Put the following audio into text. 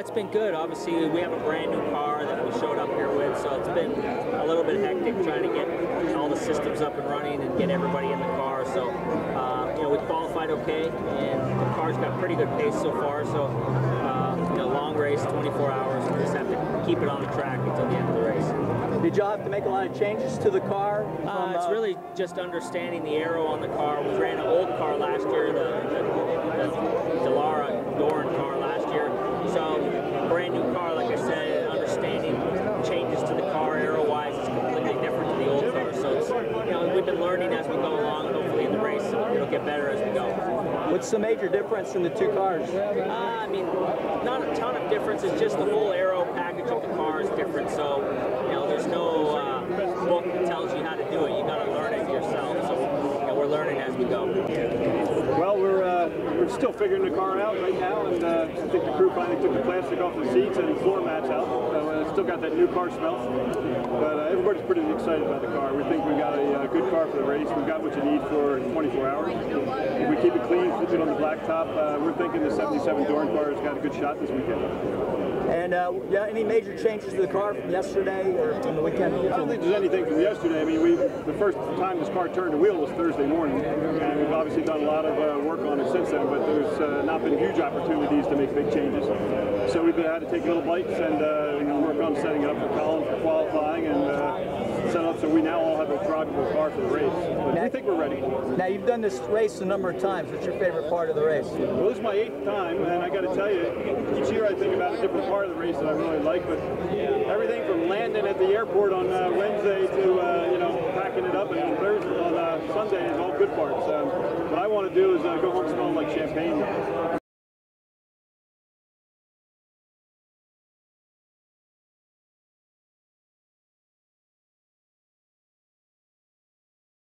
it's been good. Obviously, we have a brand new car that we showed up here with, so it's been a little bit hectic trying to get all the systems up and running and get everybody in the car. So, uh, you know, we qualified okay, and the car's got pretty good pace so far. So, uh, you know, long race, 24 hours. We just have to keep it on the track until the end of the race. Did y'all have to make a lot of changes to the car? From, Uh, it's really just understanding the aero on the car. We ran an old car last year, the, the, the Dallara Doran car last year. So, brand new car, like I said, understanding changes to the car aero-wise is completely different to the old car. So, it's, you know, we've been learning as we go along, and hopefully in the race it'll get better as we go. What's the major difference in the two cars? Uh, I mean, not a ton of difference. It's just the whole aero package of the car is different. So, you know, there's no uh, book that tells you how to do it. You got to learn it yourself. So, you know, we're learning as we go. Well, still figuring the car out right now, and uh, I think the crew finally took the plastic off the seats and floor mats out. Uh, still got that new car smell, but uh, everybody's pretty excited about the car. We think we got a uh, good car for the race. We've got what you need for 24 hours. If we keep it clean, it on the blacktop, uh, we're thinking the 77 Doran car has got a good shot this weekend. And uh, yeah, any major changes to the car from yesterday or from the weekend? I don't think there's anything from yesterday. I mean, we the first time this car turned a wheel was Thursday morning, and we've obviously done a lot of uh, work on it since then. But there's uh, not been huge opportunities to make big changes. So we've had to take little bites and, uh, and work on setting up for Colin for qualifying and uh, set up so now all have car for the race. But we think we're ready. Now you've done this race a number of times. What's your favorite part of the race? Well, this is my eighth time, and I got to tell you, each year I think about a different part of the race that I really like. But everything from landing at the airport on uh, Wednesday to uh, you know packing it up and Thursday on uh, Sunday is all good parts. Um, what I want to do is uh, go home smelling like champagne.